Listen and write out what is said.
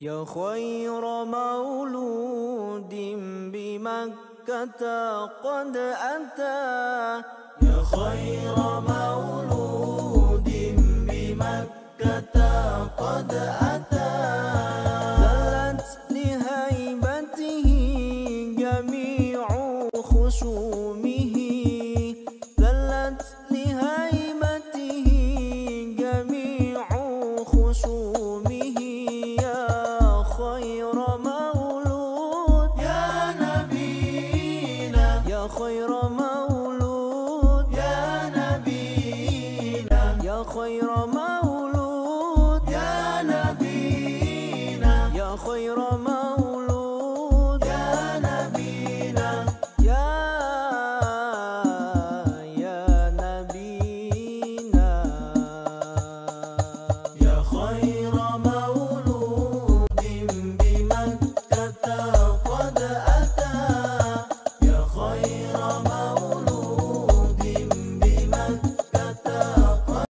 يا خير مولود بمكة قد أتى. يا خير مولود بمكة قد أتى. دلت لهيبته جميع خصومه خير مولود. يا نبينا. يا خير مولود. يا نبينا. يا خير مولود. يا نبينا. يا خير مولود. يا خير مولود بمكة